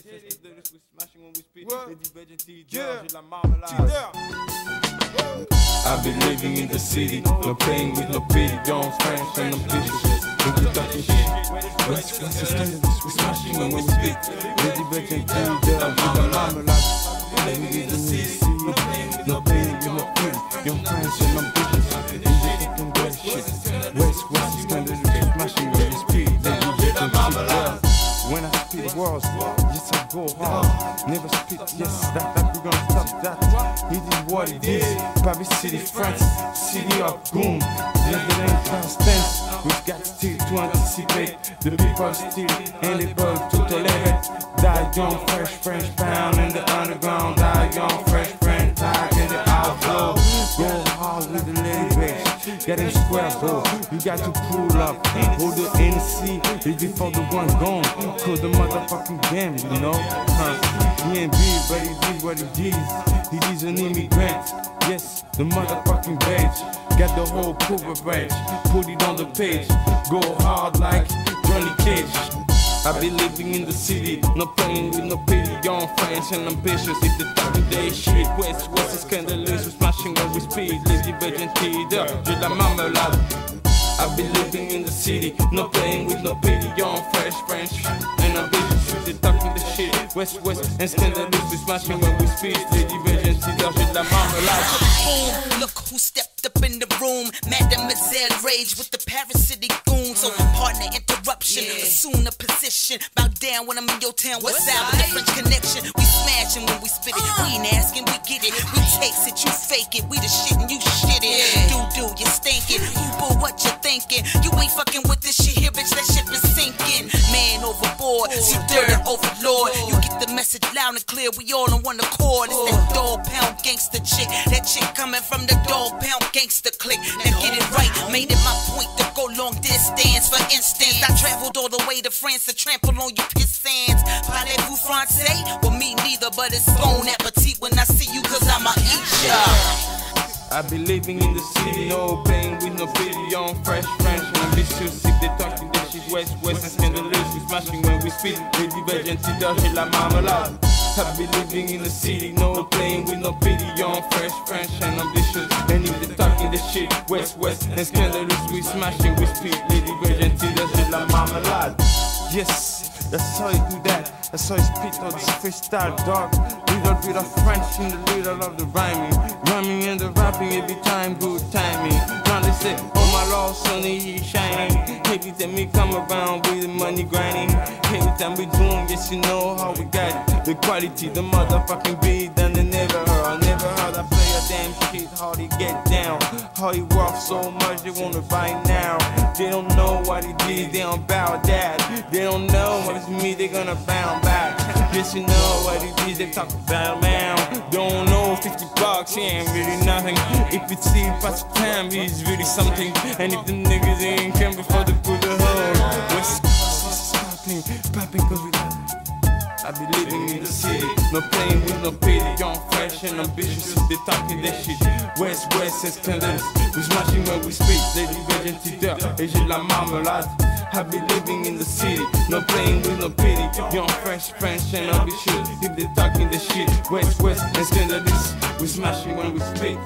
scandalous, we smashing when we speak. What? Lady Rage and T-Dhurr, Yeah. la marmelade. I've been living in the city, no playing with no pity, young French and ambitious. Think we talking shit. West, west, is scandalous, we smashing when we speak. Lady Rage and T-Dhurr, j'ai la marmelade. Yes go hard. Never speak, yes, that, that we gonna stop that. It is what it is. Paris City, France, city of ain't past tense. We've got still to anticipate. The people still unable to tolerate. Die young, fresh, French pound in the underground. Die young, fresh, Get in square, bro. You got to pull up. Hold the Hennessy. It's before the one gone. Cause the motherfucking game, you know? Huh. Big, but he did what he did. He is an immigrant. Yes, the motherfucking bitch. Got the whole cover badge. Put it on the page. Go hard like Johnny Cage. I be living in the city, no playing with no pity. Young French and ambitious. If the talking they shit, West West is scandalous. We smashing when we speed. Lady Rage and T-Dhurr, j'ai la marmelade. I be living in the city, no playing with no pity. Young Fresh French and ambitious. If they talking the shit, West West and scandalous. We smashing when we speed. Lady Rage and T-Dhurr, j'ai la marmelade. Look who stepped up in the room. Mademoiselle Rage with the Paris City goons. So partner interruption, assume a position. Bow down when I'm in your town. What's up with the French connection? We smashing when we spit it. Uh. We ain't asking, we get it. We taste it, you fake it. We the shit and you shit it. Do do, you stinking. Boo, what you thinking? Message loud and clear. We all on one accord. It's that Dogg Pound gangster chick. That chick coming from the Dogg Pound gangster clique. Now get it right. Made it my point to go long distance. For instance, I traveled all the way to France to trample on you piss sands. Parlez-vous français? Well, me neither, but it's bon appetit when I see you, cause I'ma eat ya. I be living in the city, no pain with no pity. Young, fresh, and ambitious. If they talking that shit, West, West, and scandalous. We smashing when we speak. Lady Rage and T-Dhurr, j'ai la marmelade. I be living in the city, no playing with no pity. Young, fresh, French, and ambitious. And if they talking that shit, West, West, and scandalous. We smashing, we speak. Lady Rage and T-Dhurr, j'ai la marmelade. Yes, that's how you do that. That's how you spit on this freestyle, dog. Little bit of French in the middle of the rhyming. Rhyming and the rapping every time, good timing. Now they say, my lord, sunny, he shining. Every time we come around with the money grinding. Every time we doing, yes, you know how we got it. The quality, the motherfucking beat, and never never damn shit, how they get down. How he walk so much, they wanna buy now. They don't know what he did, they don't bow that. They don't know what it's me, they gonna bound back. Yes, you know what it is, they talk about now. Don't know 50 bucks, ain't really nothing. If it's see past time, he's really something. And if the niggas ain't come before they put the hole, Coast is popping, cause we I be living in the city, no playing with no pity. Young, fresh, and ambitious. They talking that shit. West, West, and scandalous. We smashing when we speak. Lady Rage and T-Dhurr, et j'ai la marmelade. I be living in the city, no playing with no pity. Young, fresh, French, and ambitious. If they talking the shit, West, West, and scandalous. We smashing when we speak.